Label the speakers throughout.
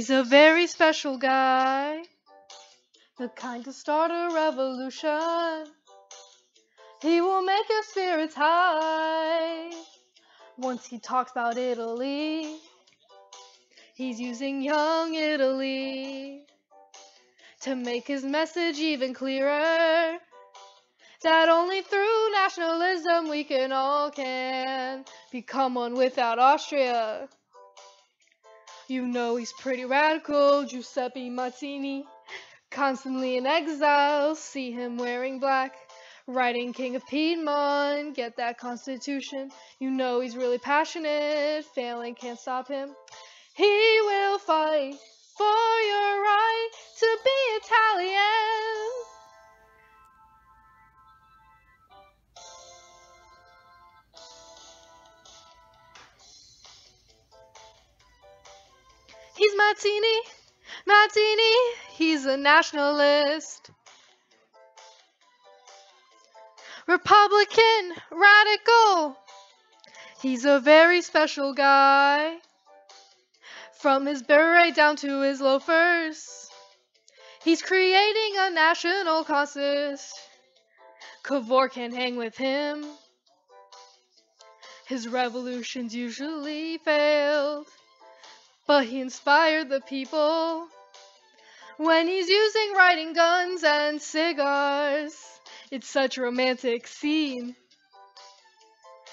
Speaker 1: He's a very special guy, the kind to start a revolution. He will make your spirits high once he talks about Italy. He's using young Italy to make his message even clearer. That only through nationalism we can all can become one without Austria. You know he's pretty radical, Giuseppe Mazzini. Constantly in exile, see him wearing black. Writing King of Piedmont, get that constitution. You know he's really passionate, failing can't stop him. He will fight for your right to be Mazzini, Mazzini, he's a nationalist. Republican, radical, he's a very special guy. From his beret down to his loafers, he's creating a national consist. Cavour can hang with him. His revolutions usually failed but he inspired the people when he's using riding guns and cigars. It's such a romantic scene.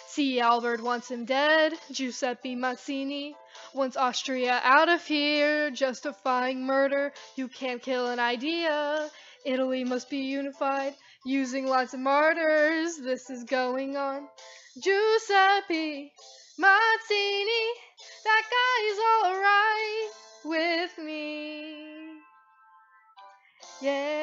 Speaker 1: See, Albert wants him dead. Giuseppe Mazzini wants Austria out of here, justifying murder. You can't kill an idea. Italy must be unified, using lots of martyrs. This is going on. Giuseppe Mazzini, that guy's alright with me. Yeah.